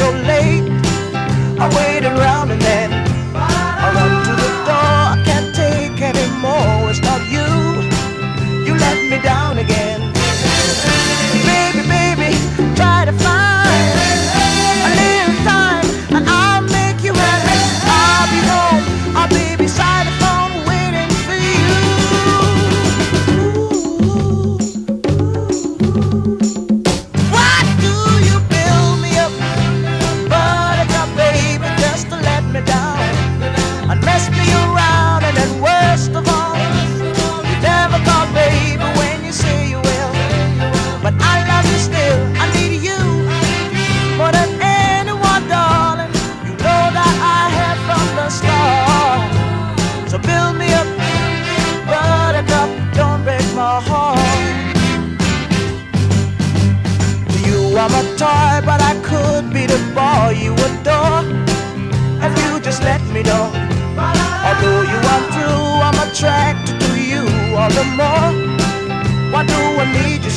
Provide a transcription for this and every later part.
your I do I need you?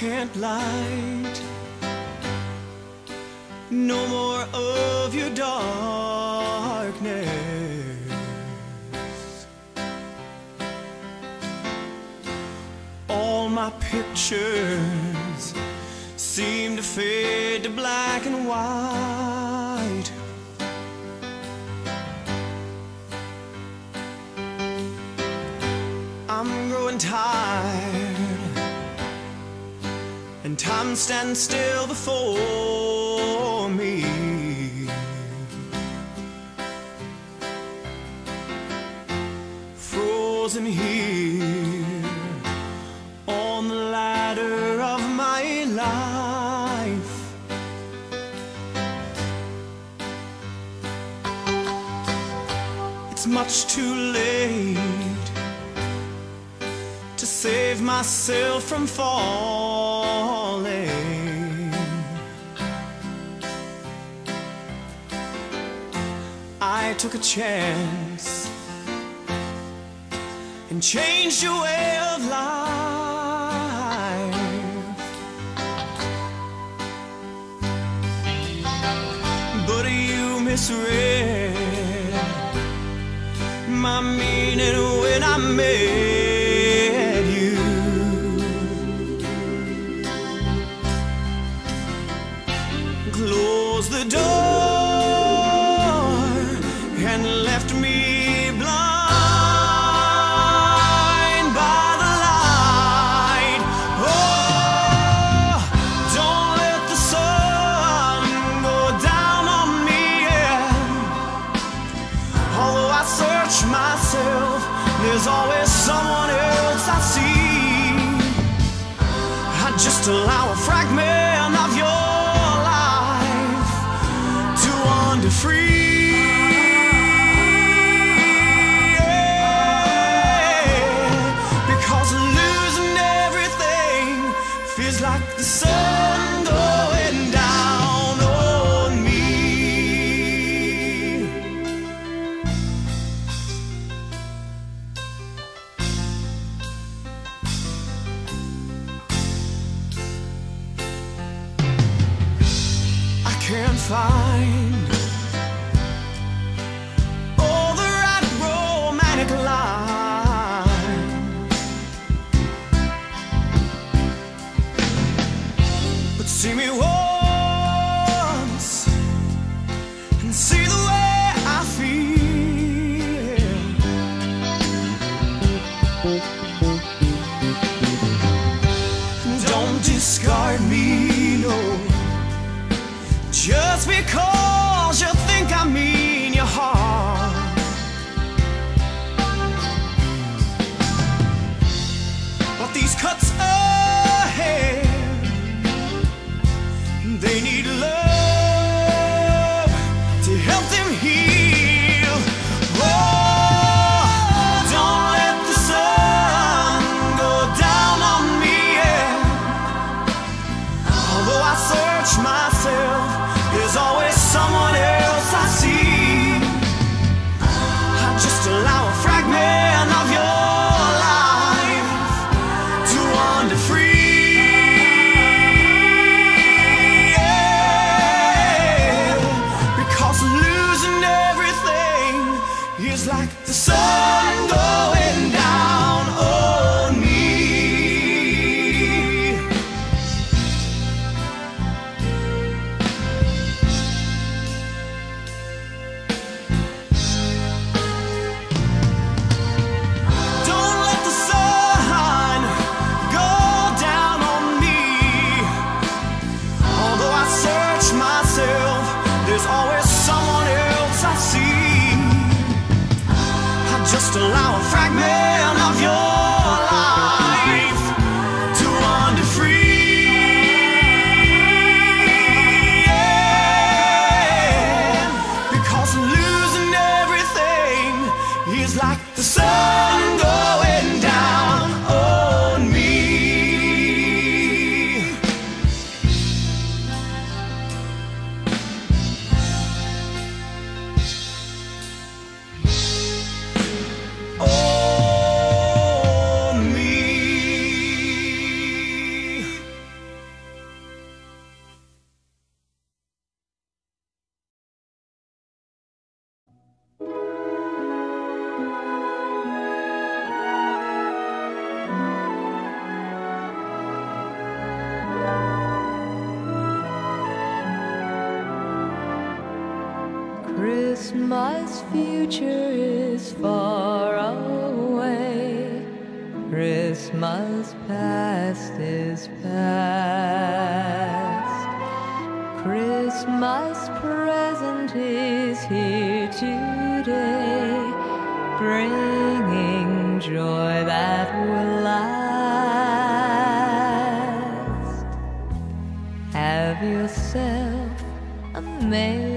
can't light no more of your darkness. All my pictures seem to fade to black and white. I'm growing tired. And time stands still before me. Frozen here On the ladder of my life. It's much too late To save myself from falling Took a chance and changed your way of life. But you misread my meaning when I made. till our Can't find. they need love. Christmas future is far away. Christmas past is past. Christmas present is here today, bringing joy that will last. Have yourself a merry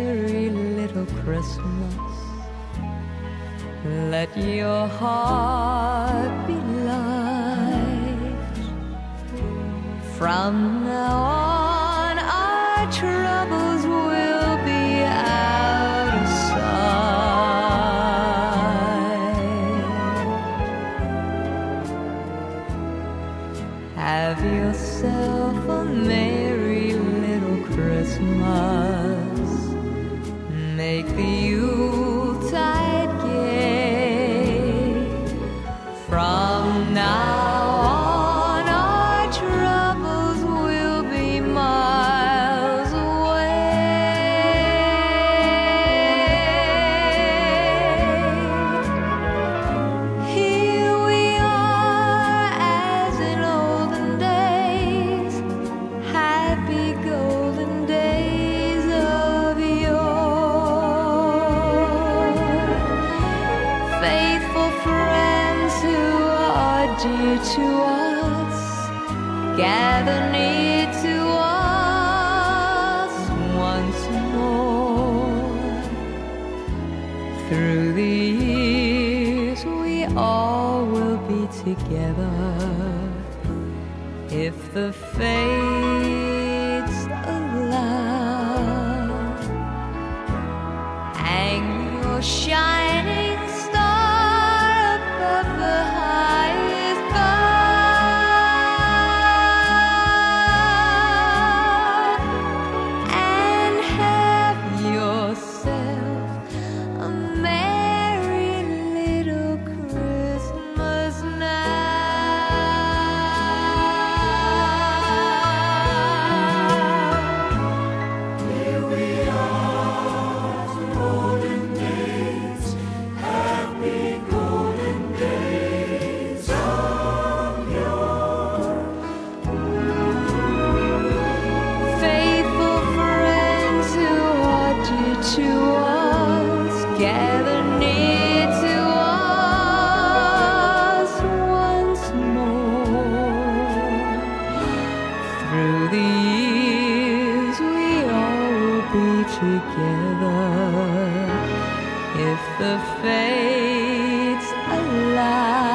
let your heart be light. From now on. Through the years, we all will be together. If the fates allow, hang your shine. Together if the fates allow.